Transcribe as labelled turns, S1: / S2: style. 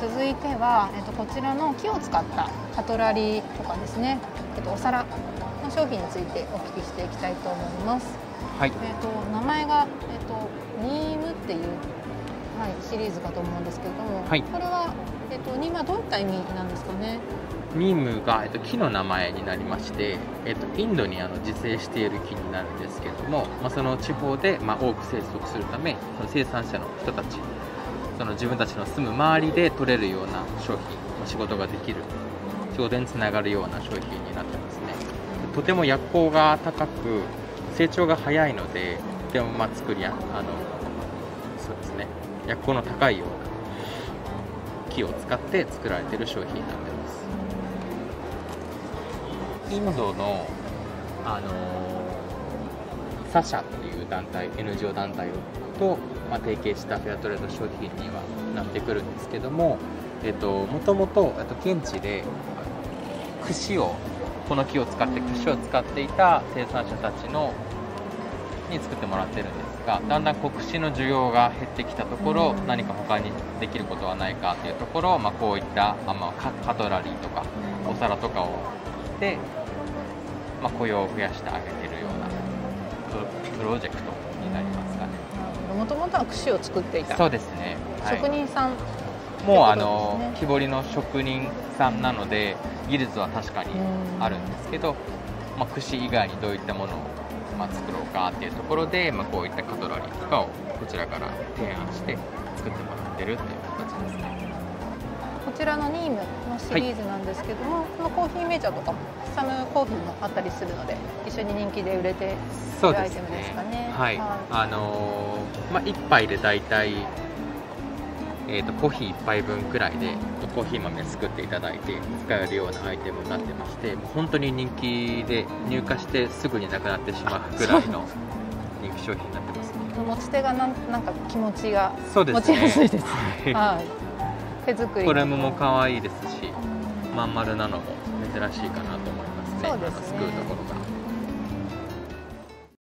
S1: 続いては、えっと、こちらの木を使ったカトラリーとかですね、えっと、お皿の商品についてお聞きしていきたいと思います。
S2: はい
S1: えっと、名前が、えっと、ニームっていう、はい、シリーズかと思うんですけれども、
S2: はい
S1: これは、えっと、ニームはどういった意味なんですかね？
S2: ニームが、えっと、木の名前になりまして、えっと、インドにあの自生している木になるんですけれども、まあ、その地方で、まあ、多く生息するためその生産者の人たちその自分たちの住む周りで取れるような商品、ま仕事ができる。仕事につながるような商品になってますね。とても薬効が高く成長が早いのでとてもまあ作りやあのそうですね。薬効の高いような木を使って作られてる商品になってます。インドの、あのーサシャっていう団体 NGO 団体と、まあ、提携したフェアトレード商品にはなってくるんですけども、えっと、もともとえっと現地で串をこの木を使って串を使っていた生産者たちのに作ってもらってるんですがだんだんこう串の需要が減ってきたところ
S1: うん。
S2: 何か他にできることはないかというところ、まあ、こういった、あまあ、カカトラリーとかお皿とかをで、まあ、雇用を増やしてあげてるようなプロジェクトになりますかね。
S1: もともとは串を作っていた。
S2: そうですね、はい。
S1: 職人さん、
S2: もうあの木彫りの職人さんなので技術は確かにあるんですけど、まあ、串以外にどういったものを、まあ、作ろうかっていうところで、まあ、こういったカトラリーとかをこちらから提案して作ってもらってるっていう形ですね。
S1: こちらのニームのシリーズなんですけども、コーヒーメジャーとかもサムコーヒーもあったりするので一緒に人気で売れて
S2: そうです
S1: アイテムですかね。
S2: ねはい、
S1: はい
S2: あのーまあ、1杯で大体えー、とコーヒー1杯分くらいでコーヒー豆作っていただいて使えるようなアイテムになってましてもう本当に人気で入荷してすぐになくなってしまうくらいの人気商品になってますね。
S1: 持ち手がなんなんか気持ちが
S2: そうですね。
S1: 持ちやすいです。
S2: はい。
S1: はい。手作り
S2: フォルムも可愛いですしまん丸なのも珍しいかなと思いますね。
S1: そうですね。
S2: あのすくうところが